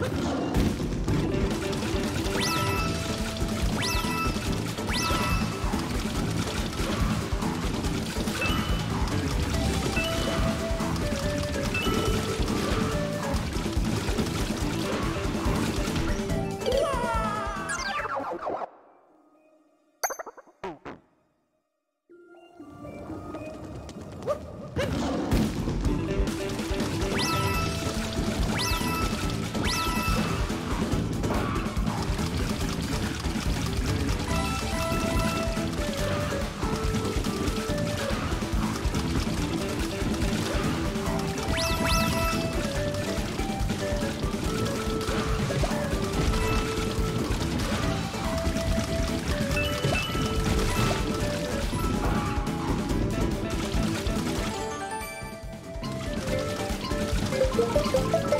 Let's go. Up.